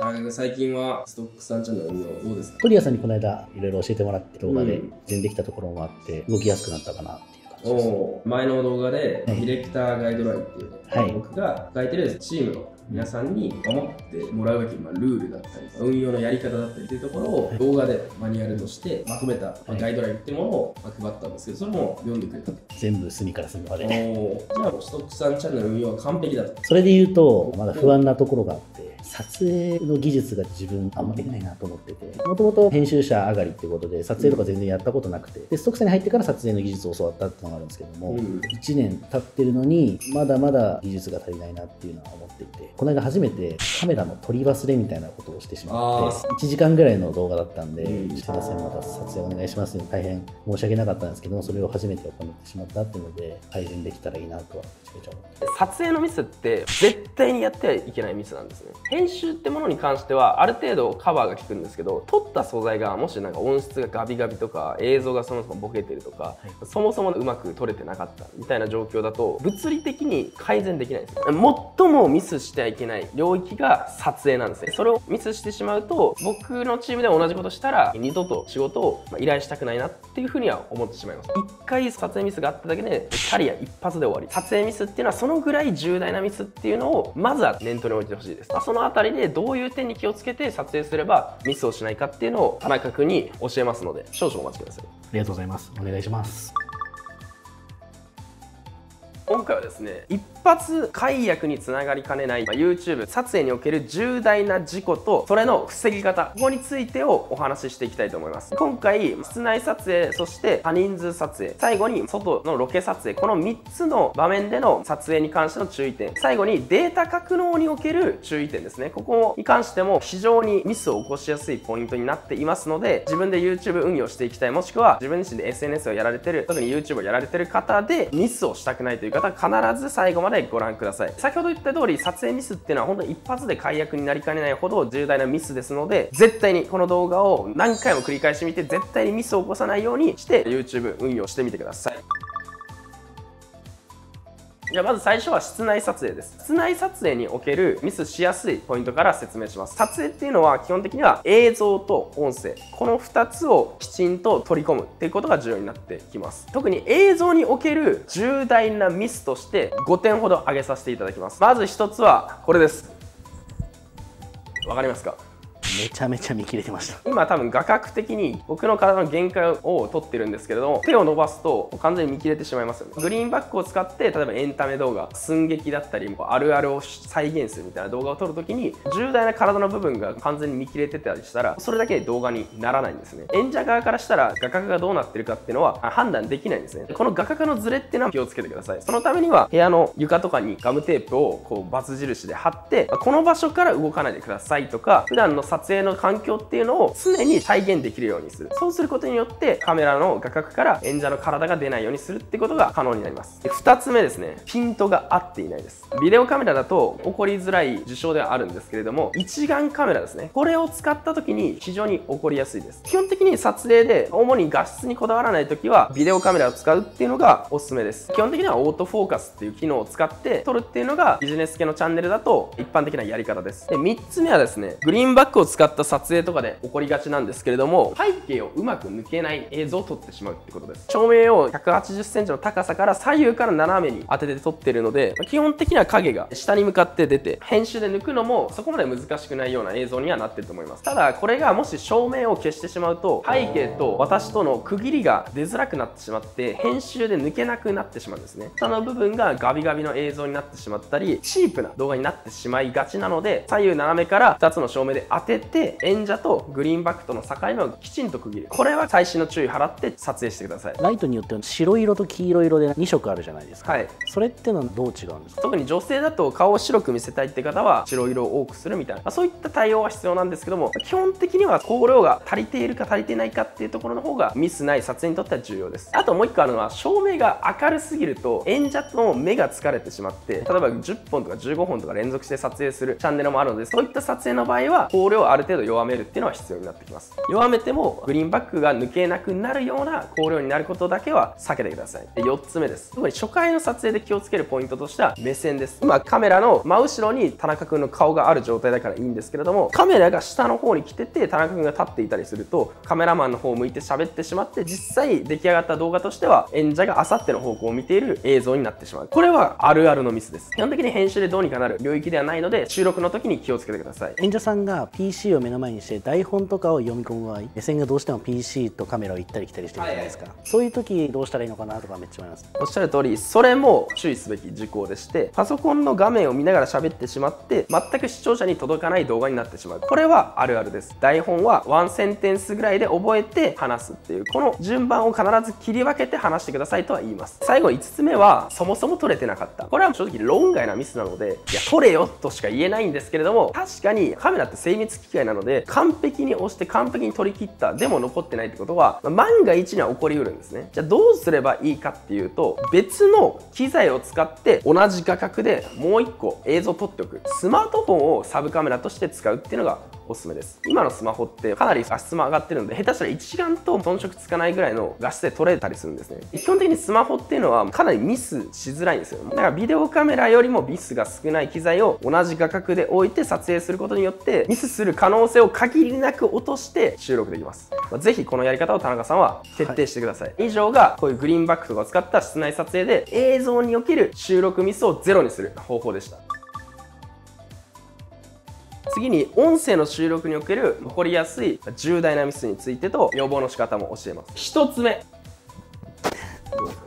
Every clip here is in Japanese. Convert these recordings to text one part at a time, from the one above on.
あ最近はストックさんチャンネル運用どうですか？トリアさんにこの間いろいろ教えてもらって動画で全できたところもあって動きやすくなったかなっていう感じです。お前の動画で、ディレクターガイドラインっていう、はい、僕が書いてるチームの皆さんに守ってもらうべき、まあ、ルールだったり運用のやり方だったりというところを動画でマニュアルとしてまとめた、まあ、ガイドラインっていうものを配ったんですけどそれも読んでくれた全部隅から隅まで。じゃあストックさんチャンネル運用は完璧だと。それで言うとまだ不安なところがあって撮影の技術が自分あんまりないなと思ってて。もともと編集者上がりっていうことで撮影とか全然やったことなくて。でストックさんに入ってから撮影の技術を教わったっていうのがあるんですけども、うん、1年経ってるのにまだまだ技術が足りないなっていうのは思っていて。この間初めてカメラの撮り忘れみたいなことをしてしまって1時間ぐらいの動画だったんで「すいませんまた撮影お願いします」大変申し訳なかったんですけどもそれを初めて行ってしまったっていうので改善できたらいいなとはめちゃめちゃ思って撮影のミスって絶対にやってはいけないミスなんですね編集ってものに関してはある程度カバーが効くんですけど撮った素材がもしなんか音質がガビガビとか映像がそもそもボケてるとか、はい、そもそもうまく撮れてなかったみたいな状況だと物理的に改善できないんです。最もミスしてはいけない領域が撮影なんですね。それをミスしてしまうと僕のチームで同じことしたら二度と仕事を依頼したくないなっていうふうには思ってしまいます。一回撮影ミスがあっただけでキャリア一発で終わり。撮影ミスっていうのはそのぐらい重大なミスっていうのをまずは念頭に置いてほしいです。そのあたりでどういう点に気をつけて撮影すればミスをしないかっていうのを田中君に教えますので少々お待ちください。ありがとうございます。お願いします。今回はですね一発解約につながりかねない、ま、YouTube 撮影における重大な事故とそれの防ぎ方ここについてをお話ししていきたいと思います。今回室内撮影そして多人数撮影最後に外のロケ撮影この3つの場面での撮影に関しての注意点最後にデータ格納における注意点ですね。ここに関しても非常にミスを起こしやすいポイントになっていますので自分で YouTube 運用していきたいもしくは自分自身で SNS をやられてる特に YouTube をやられてる方でミスをしたくないという方は必ず最後までご覧ください。先ほど言った通り撮影ミスっていうのは本当に一発で解約になりかねないほど重大なミスですので絶対にこの動画を何回も繰り返し見て絶対にミスを起こさないようにして YouTube 運用してみてください。じゃあまず最初は室内撮影です。室内撮影におけるミスしやすいポイントから説明します。撮影っていうのは基本的には映像と音声。この2つをきちんと取り込むっていうことが重要になってきます。特に映像における重大なミスとして5点ほど挙げさせていただきます。まず1つはこれです。わかりますか？めちゃめちゃ見切れてました。今多分画角的に僕の体の限界を取ってるんですけれども手を伸ばすと完全に見切れてしまいますよね。グリーンバックを使って例えばエンタメ動画寸劇だったりあるあるを再現するみたいな動画を撮るときに重大な体の部分が完全に見切れてたりしたらそれだけで動画にならないんですね。演者側からしたら画角がどうなってるかっていうのは判断できないんですね。この画角のズレっていうのは気をつけてください。そのためには部屋の床とかにガムテープをこうバツ印で貼ってこの場所から動かないでくださいとか普段の撮影の環境っていうのを常に再現できるようにする。そうすることによってカメラの画角から演者の体が出ないようにするってことが可能になります。で2つ目ですね。ピントが合っていないです。ビデオカメラだと起こりづらい事象ではあるんですけれども一眼カメラですね。これを使った時に非常に起こりやすいです。基本的に撮影で主に画質にこだわらない時はビデオカメラを使うっていうのがおすすめです。基本的にはオートフォーカスっていう機能を使って撮るっていうのがビジネス系のチャンネルだと一般的なやり方です。で3つ目はですねグリーンバックを使った撮影とかで起こりがちなんですけれども背景をうまく抜けない映像を撮ってしまうってことです。照明を 180cm の高さから左右から斜めに当てて撮ってるので基本的には影が下に向かって出て編集で抜くのもそこまで難しくないような映像にはなってると思います。ただこれがもし照明を消してしまうと背景と私との区切りが出づらくなってしまって編集で抜けなくなってしまうんですね。その部分がガビガビの映像になってしまったりチープな動画になってしまいがちなので左右斜めから2つの照明で当てて演者とグリーンバックとの境目をきちんと区切る。これは細心の注意払って撮影してください。ライトによっては白色と黄色色で2色あるじゃないですか、はい、それってのはどう違うんですか？特に女性だと顔を白く見せたいって方は白色を多くするみたいな、まあ、そういった対応は必要なんですけども基本的には光量が足りているか足りてないかっていうところの方がミスない撮影にとっては重要です。あともう一個あるのは照明が明るすぎると演者の目が疲れてしまって例えば10本とか15本とか連続して撮影するチャンネルもあるのでそういった撮影の場合は光量ある程度弱めるっていうのは必要になってきます。弱めてもグリーンバックが抜けなくなるような光量になることだけは避けてください。で4つ目です。特に初回の撮影で気をつけるポイントとしては目線です。今カメラの真後ろに田中君の顔がある状態だからいいんですけれどもカメラが下の方に来てて田中君が立っていたりするとカメラマンの方を向いて喋ってしまって実際出来上がった動画としては演者があさっての方向を見ている映像になってしまう。これはあるあるのミスです。基本的に編集でどうにかなる領域ではないので収録の時に気をつけてください。演者さんが PC を目の前にして台本とかを読み込む場合目線がどうしても PC とカメラを行ったり来たりしてるじゃないですか、そういう時どうしたらいいのかなとかめっちゃ思います。おっしゃる通りそれも注意すべき事項でしてパソコンの画面を見ながら喋ってしまって全く視聴者に届かない動画になってしまう。これはあるあるです。台本はワンセンテンスぐらいで覚えて話すっていうこの順番を必ず切り分けて話してくださいとは言います。最後5つ目はそもそも撮れてなかった。これは正直論外なミスなのでいや撮れよとしか言えないんですけれども確かにカメラって精密機械なので完璧に押して完璧に撮り切ったでも残ってないってことは、まあ万が一には起こりうるんですね。じゃあどうすればいいかっていうと別の機材を使って同じ画角でもう1個映像を撮っておく。スマートフォンをサブカメラとして使うっていうのがおすすめです。今のスマホってかなり画質も上がってるので下手したら一眼と遜色つかないぐらいの画質で撮れたりするんですね。基本的にスマホっていうのはかなりミスしづらいんですよ。だからビデオカメラよりもミスが少ない機材を同じ画角で置いて撮影することによってミスする可能性を限りなく落として収録できます、まあ、ぜひこのやり方を田中さんは徹底してください、以上がこういうグリーンバックとかを使った室内撮影で映像における収録ミスをゼロにする方法でした。次に音声の収録における起こりやすい重大なミスについてと予防の仕方も教えます。1つ目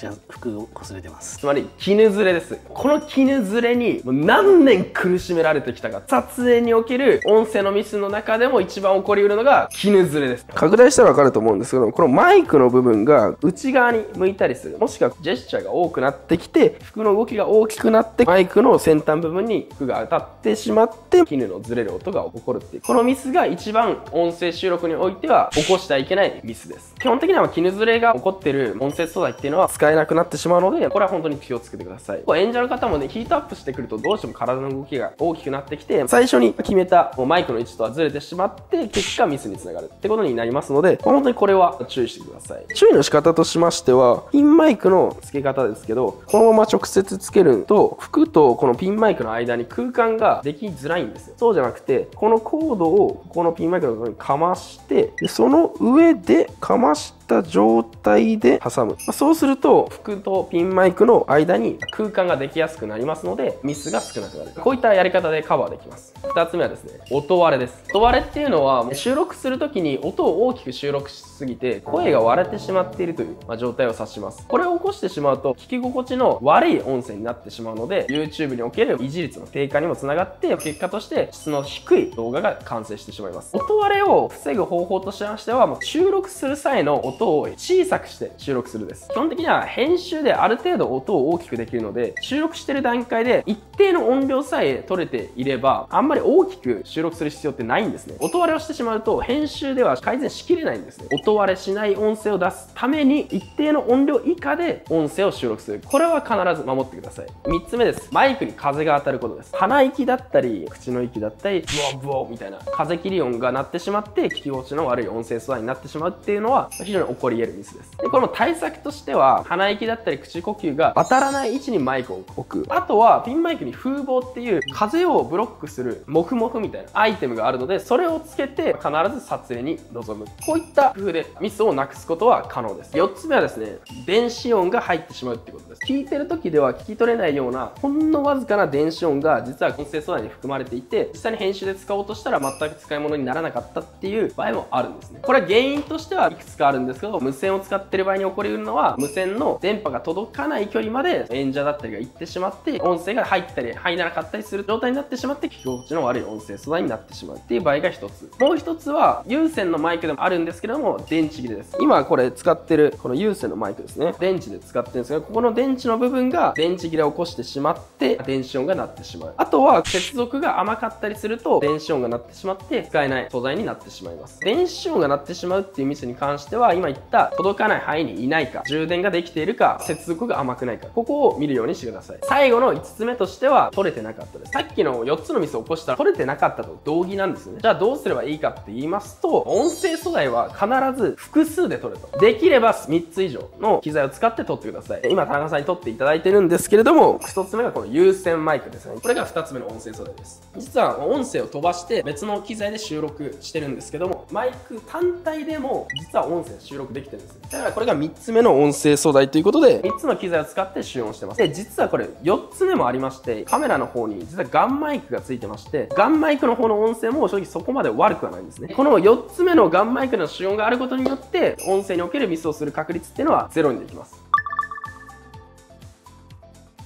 どうですかじゃあ服を擦れてます。つまり絹ずれです。この絹ずれにもう何年苦しめられてきたか撮影における音声のミスの中でも一番起こりうるのが絹ずれです。拡大したら分かると思うんですけどこのマイクの部分が内側に向いたりする。もしくはジェスチャーが多くなってきて服の動きが大きくなってマイクの先端部分に服が当たってしまって絹のずれる音が起こるっていう。このミスが一番音声収録においては起こしてはいけないミスです基本的には絹ずれが起こってる音声素材っていうのは使えなくなってしまうのでこれは本当に気をつけてください。演者の方もねヒートアップしてくるとどうしても体の動きが大きくなってきて最初に決めたマイクの位置とはずれてしまって結果ミスにつながるってことになりますので本当にこれは注意してください。注意の仕方としましてはピンマイクの付け方ですけどこのまま直接つけると服とこのピンマイクの間に空間ができづらいんですよ。そうじゃなくてこのコードをこのピンマイクのところにかましてでその上でかまます。した状態で挟む、まあそうすると服とピンマイクの間に空間ができやすくなりますのでミスが少なくなる。こういったやり方でカバーできます。2つ目はですね音割れです。音割れっていうのは収録する時に音を大きく収録しすぎて声が割れてしまっているという、まあ状態を指します。これを起こしてしまうと聞き心地の悪い音声になってしまうので YouTube における維持率の低下にもつながって結果として質の低い動画が完成してしまいます。音割れを防ぐ方法としましてはもう収録する際の音音を小さくして収録するです。基本的には編集である程度音を大きくできるので収録してる段階で一定の音量さえ取れていればあんまり大きく収録する必要ってないんですね。音割れをしてしまうと編集では改善しきれないんですね。音割れしない音声を出すために一定の音量以下で音声を収録する。これは必ず守ってください。3つ目です。マイクに風が当たることです。鼻息だったり口の息だったりブワブワみたいな風切り音が鳴ってしまって聞き心地の悪い音声素材になってしまうっていうのは非常に起こり得るミスです。でこれも対策としては鼻息だったり口呼吸が当たらない位置にマイクを置く。あとはピンマイクに風防っていう風をブロックするモフモフみたいなアイテムがあるのでそれをつけて必ず撮影に臨む。こういった工夫でミスをなくすことは可能です。4つ目はですね電子音が入ってしまうってことです。聞いてる時では聞き取れないようなほんのわずかな電子音が実は音声素材に含まれていて実際に編集で使おうとしたら全く使い物にならなかったっていう場合もあるんですね。これは原因としてはいくつかあるんです。けど無線を使ってる場合に起こりうるのは無線の電波が届かない距離まで演者だったりが行ってしまって音声が入ったり入らなかったりする状態になってしまって聞き心地の悪い音声素材になってしまうっていう場合が一つ。もう一つは有線のマイクでもあるんですけども電池切れです。今これ使ってるこの有線のマイクですね。電池で使ってるんですがここの電池の部分が電池切れを起こしてしまって電子音が鳴ってしまう。あとは接続が甘かったりすると電子音が鳴ってしまって使えない素材になってしまいます。電子音が鳴ってしまうっていうミスに関しては今今言った届かない範囲にいないか、充電ができているか、接続が甘くないか、ここを見るようにしてください。最後の5つ目としては、取れてなかったです。さっきの4つのミスを起こしたら取れてなかったと同義なんですね。じゃあどうすればいいかって言いますと、音声素材は必ず複数で取ると。できれば3つ以上の機材を使って撮ってください。今、田中さんに撮っていただいてるんですけれども、1つ目がこの有線マイクですね。これが2つ目の音声素材です。実は音声を飛ばして別の機材で収録してるんですけども、マイク単体でも実は音声収録できてるんです。だからこれが3つ目の音声素材ということで、3つの機材を使って収音してます。で、実はこれ4つ目もありまして、カメラの方に実はガンマイクがついてまして、ガンマイクの方の音声も正直そこまで悪くはないんですね。この4つ目のガンマイクの使用があることによって、音声におけるミスをする確率っていうのはゼロにできます。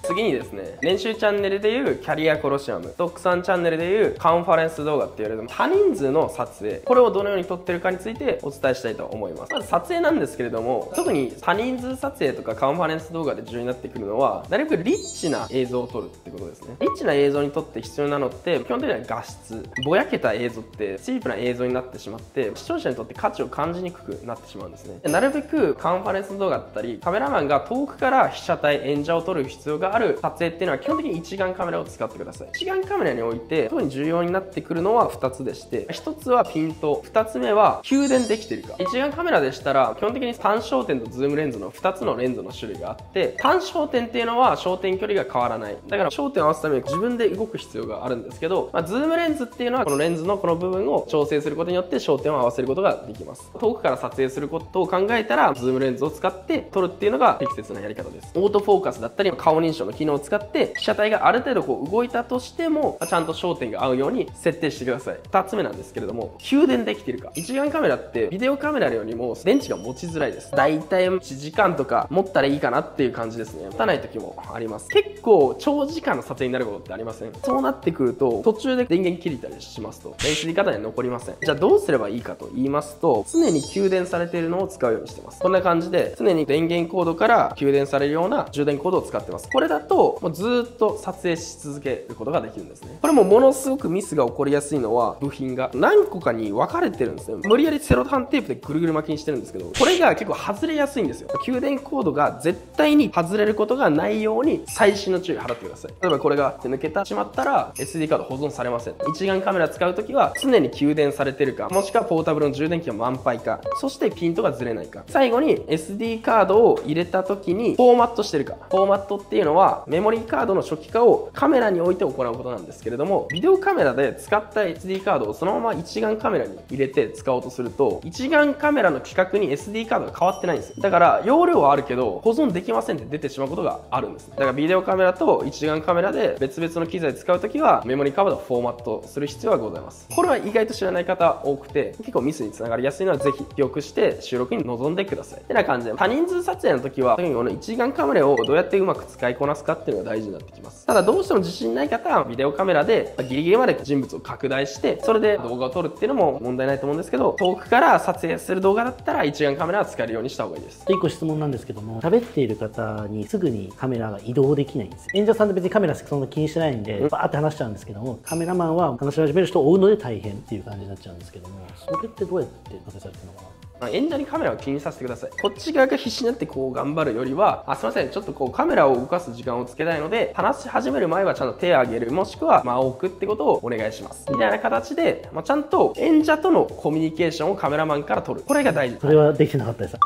次にですね、練習チャンネルでいうキャリアコロシアム、特産チャンネルでいうカンファレンス動画って言われる多人数の撮影、これをどのように撮ってるかについてお伝えしたいと思います。まず撮影なんですけれども、特に多人数撮影とかカンファレンス動画で重要になってくるのは、なるべくリッチな映像を撮るってことですね。リッチな映像に撮って必要なのって、基本的には画質。ぼやけた映像ってチープな映像になってしまって、視聴者にとって価値を感じにくくなってしまうんですね。なるべくカンファレンス動画だったり、カメラマンが遠くから被写体、演者を撮る必要がある撮影っていうのは基本的に一眼カメラを使ってください。一眼カメラにおいて特に重要になってくるのは2つでして1つはピント。2つ目は給電できてるか。一眼カメラでしたら基本的に単焦点とズームレンズの2つのレンズの種類があって単焦点っていうのは焦点距離が変わらない。だから焦点を合わすために自分で動く必要があるんですけど、まあ、ズームレンズっていうのはこのレンズのこの部分を調整することによって焦点を合わせることができます。遠くから撮影することを考えたらズームレンズを使って撮るっていうのが適切なやり方です。オートフォーカスだったり顔認証の機能を使って被写体がある程度こう動いたとしてもちゃんと焦点が合うように設定してください。2つ目なんですけれども給電できてるか。一眼カメラってビデオカメラよりも電池が持ちづらいです。だいたい1時間とか持ったらいいかなっていう感じですね。持たない時もあります。結構長時間の撮影になることってありません？そうなってくると途中で電源切れたりしますと電池方には残りません。じゃあどうすればいいかと言いますと常に給電されているのを使うようにしてます。こんな感じで常に電源コードから給電されるような充電コードを使ってます。これだともうずっと撮影し続けることができるんですね。これもものすごくミスが起こりやすいのは部品が何個かに分かれてるんですね無理やりセロハンテープでぐるぐる巻きにしてるんですけどこれが結構外れやすいんですよ。給電コードが絶対に外れることがないように最新の注意払ってください。例えばこれが抜けてしまったら SD カード保存されません。一眼カメラ使う時は常に給電されてるかもしくはポータブルの充電器が満杯かそしてピントがずれないか。最後に SD カードを入れた時にフォーマットしてるか。フォーマットっていうのはメモリーカードの初期化をカメラに置いて行うことなんですけれどもビデオカメラで使った SD カードをそのまま一眼カメラに入れて使おうとすると一眼カメラの規格に SD カードが変わってないんですよ。だから容量はあるけど保存できませんって出てしまうことがあるんです。だからビデオカメラと一眼カメラで別々の機材使うときはメモリーカードをフォーマットする必要がございます。これは意外と知らない方多くて結構ミスにつながりやすいのはぜひ記憶して収録に臨んでください。てな感じで多人数撮影の時は特にこの一眼カメラをどうやってうまく使いこなすかっていうのが大事になってきます。ただどうしても自信ない方はビデオカメラでギリギリまで人物を拡大してそれで動画を撮るっていうのも問題ないと思うんですけど遠くから撮影する動画だったら一眼カメラは使えるようにした方がいいです。1個質問なんですけども喋っている方にすぐにカメラが移動できないんです。よ演者さんって別にカメラそんな気にしてないんでバーって話しちゃうんですけどもカメラマンは話し始める人を追うので大変っていう感じになっちゃうんですけどもそれってどうやって調整されてるのかな？演者にカメラを気にさせてください。こっち側が必死になってこう頑張るよりは、あ、すいません、ちょっとこうカメラを動かす時間をつけたいので、話し始める前はちゃんと手を挙げる、もしくは間を置くってことをお願いします。みたいな形で、まあ、ちゃんと演者とのコミュニケーションをカメラマンから撮る。これが大事。それはできてなかったです。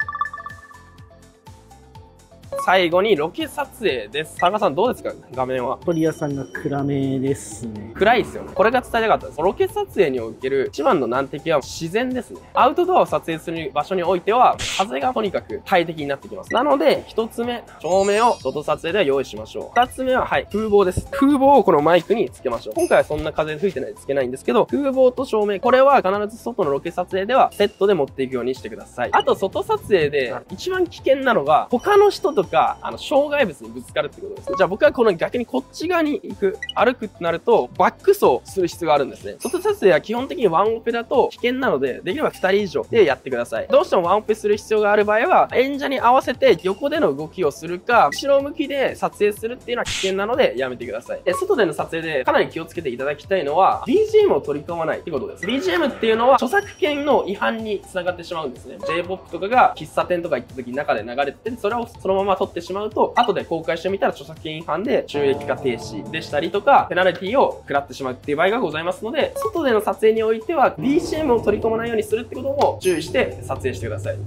最後にロケ撮影です。田中さんどうですか？画面は。鳥屋さんが暗めですね。暗いですよね。これが伝えたかったです。ロケ撮影における一番の難敵は自然ですね。アウトドアを撮影する場所においては、風がとにかく大敵になってきます。なので、一つ目、照明を外撮影では用意しましょう。二つ目は、はい、風防です。風防をこのマイクにつけましょう。今回はそんな風吹いてないでつけないんですけど、風防と照明、これは必ず外のロケ撮影ではセットで持っていくようにしてください。あと、外撮影で一番危険なのが、他の人とか、あの、障害物にぶつかるってことです。じゃあ僕はこの逆にこっち側に行く、歩くってなると、バック走する必要があるんですね。外撮影は基本的にワンオペだと危険なので、できれば2人以上でやってください。どうしてもワンオペする必要がある場合は、演者に合わせて横での動きをするか、後ろ向きで撮影するっていうのは危険なのでやめてください。で、外での撮影でかなり気をつけていただきたいのは、BGM を取り込まないってことです。BGM っていうのは著作権の違反につながってしまうんですね。J-POP とかが喫茶店とか行った時に中で流れてて、それをそのまま撮ってしまうと、後で公開してみたら著作権違反で収益化停止でしたりとか、ペナルティを食らってしまうっていう場合がございますので、外での撮影においては BGM を取り込まないようにするってことも注意して撮影してください。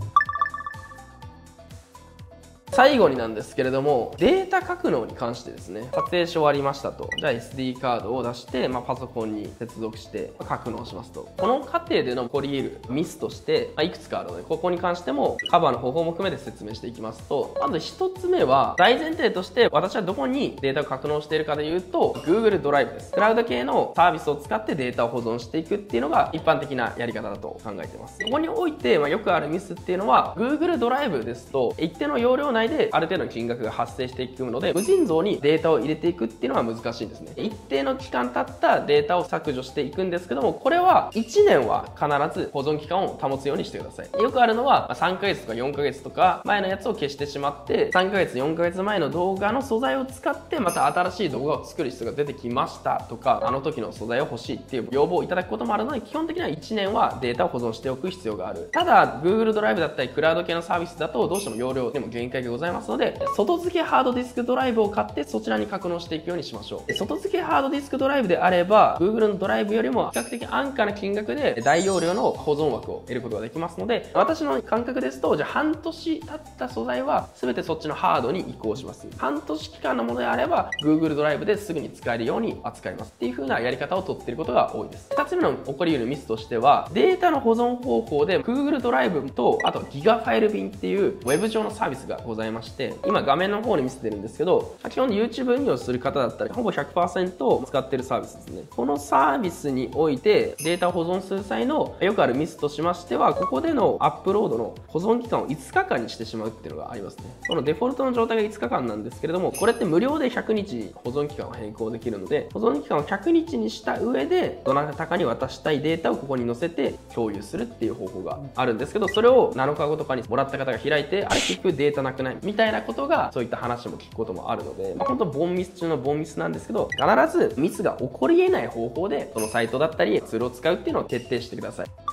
最後になんですけれども、データ格納に関してですね、撮影し終わりましたと。じゃあ SD カードを出して、まあ、パソコンに接続して格納しますと。この過程での起こり得るミスとして、まあ、いくつかあるので、ここに関してもカバーの方法も含めて説明していきますと、まず1つ目は、大前提として私はどこにデータを格納しているかで言うと、Google ドライブです。クラウド系のサービスを使ってデータを保存していくっていうのが一般的なやり方だと考えてます。ここにおいて、まあ、よくあるミスっていうのは、Google ドライブですと、一定の容量内である程度の金額が発生していくので無尽蔵にデータを入れていくっていうのは難しいんですね。一定の期間経ったデータを削除していくんですけどもこれは1年は必ず保存期間を保つようにしてください。よくあるのは3ヶ月とか4ヶ月とか前のやつを消してしまって3ヶ月4ヶ月前の動画の素材を使ってまた新しい動画を作る必要が出てきましたとかあの時の素材を欲しいっていう要望をいただくこともあるので基本的には1年はデータを保存しておく必要がある。ただ Google ドライブだったりクラウド系のサービスだとどうしても容量でも限界がございますので外付けハードディスクドライブを買ってそちらに格納していくようにしましょう。外付けハードディスクドライブであれば Google のドライブよりも比較的安価な金額で大容量の保存枠を得ることができますので私の感覚ですとじゃあ半年経った素材は全てそっちのハードに移行します。半年期間のものであれば Google ドライブですぐに使えるように扱いますっていう風なやり方をとっていることが多いです。2つ目の起こり得るミスとしてはデータの保存方法で Google ドライブとあとギガファイル便っていう Web 上のサービスがございまございまして今画面の方に見せてるんですけど、基本 YouTube 運用する方だったらほぼ100%使ってるサービスですね。このサービスにおいてデータを保存する際のよくあるミスとしましては、ここでのアップロードの保存期間を5日間にしてしまうっていうのがありますね。このデフォルトの状態が5日間なんですけれども、これって無料で100日保存期間を変更できるので、保存期間を100日にした上で、どなたかに渡したいデータをここに載せて共有するっていう方法があるんですけど、それを7日後とかにもらった方が開いて、あれ結局データなくないみたいなことが、そういった話も聞くこともあるので、まあ、本当ボンミス中のボンミスなんですけど、必ずミスが起こり得ない方法で、そのサイトだったりツールを使うっていうのを徹底してください。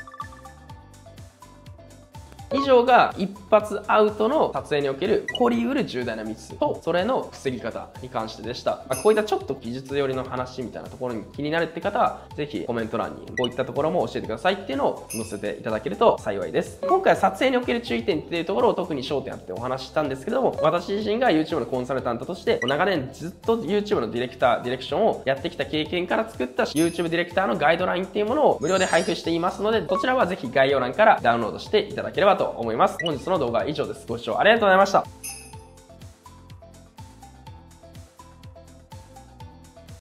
以上が一発アウトの撮影における起こりうる重大なミスとそれの防ぎ方に関してでした、ま、こういったちょっと技術寄りの話みたいなところに気になるって方はぜひコメント欄にこういったところも教えてくださいっていうのを載せていただけると幸いです。今回は撮影における注意点っていうところを特に焦点あってお話ししたんですけども私自身が YouTube のコンサルタントとして長年ずっと YouTube のディレクターディレクションをやってきた経験から作った YouTube ディレクターのガイドラインっていうものを無料で配布していますのでこちらはぜひ概要欄からダウンロードしていただければとと思います本日の動画は以上です。ご視聴ありがとうございました。